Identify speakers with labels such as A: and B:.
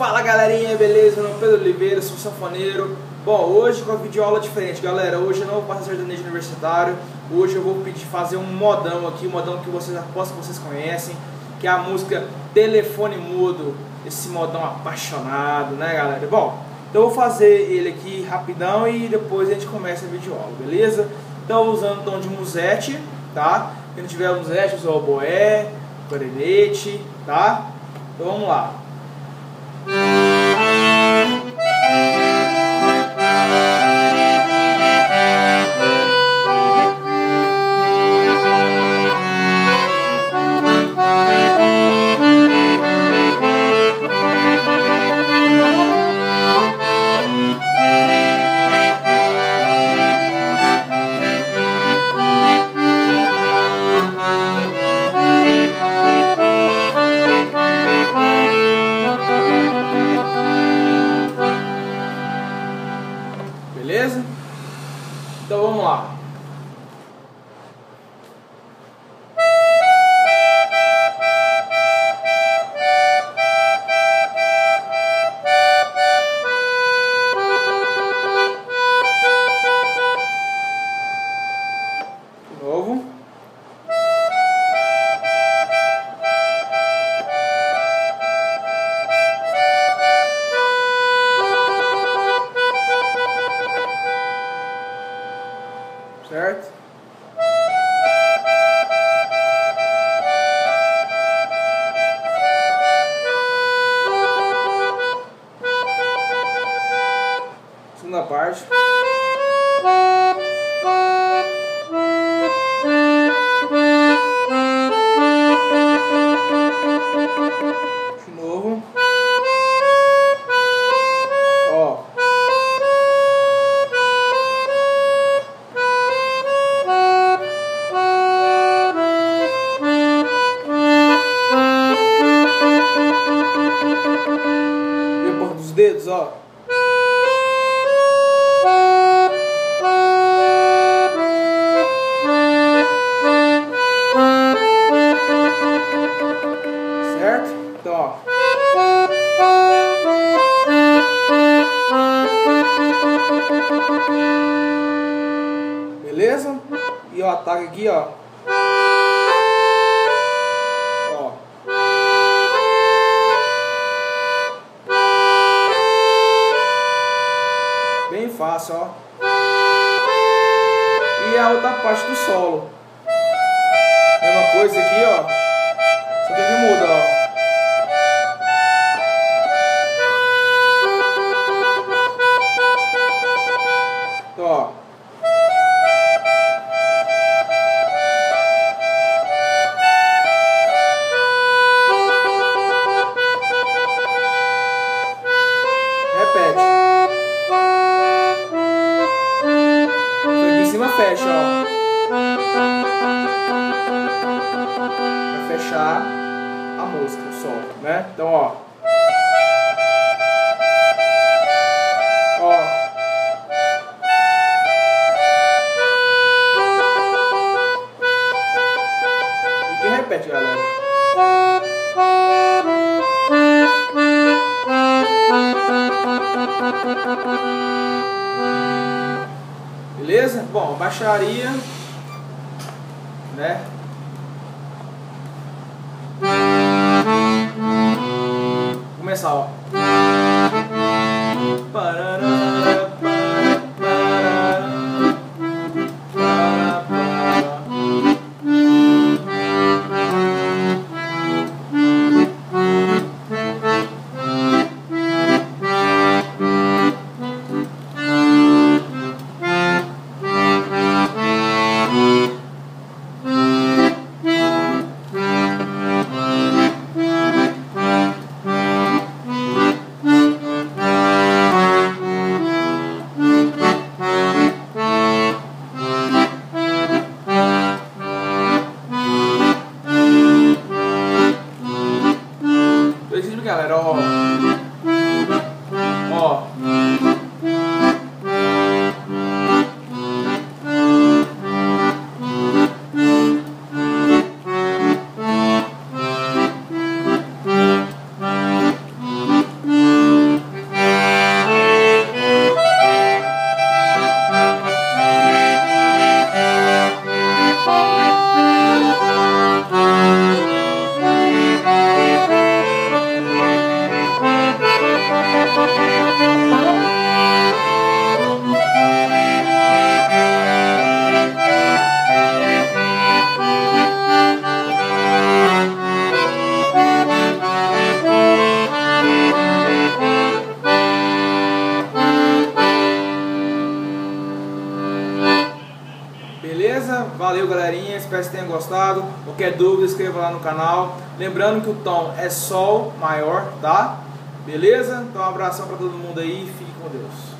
A: Fala galerinha, beleza? Meu nome é Pedro Oliveira, sou sanfoneiro. Bom, hoje com a videoaula diferente, galera. Hoje eu não vou passar sertanejo universitário. Hoje eu vou pedir fazer um modão aqui, um modão que vocês aposto que vocês conhecem, que é a música Telefone Mudo. Esse modão apaixonado, né, galera? Bom, então eu vou fazer ele aqui rapidão e depois a gente começa a videoaula, beleza? Então usando o tom de musete, tá? Quem não tiver musete, usa o boé, clarinete, tá? Então vamos lá. Então vamos lá. Parte. De novo. Ó. Porra dos dedos, ó? Beleza? E o ataque aqui, ó. Ó. Bem fácil, ó. E a outra parte do solo. Foi aqui em cima fecha, ó. Pra fechar a música, o som, né? Então, ó. Ó. E quem repete, galera? Beleza? Bom, baixaria, né? Começar, ó. galera, ó. Valeu, galerinha. Espero que tenham gostado. Qualquer dúvida, escreva lá no canal. Lembrando que o tom é Sol maior, tá? Beleza? Então, um abração para todo mundo aí. Fique com Deus.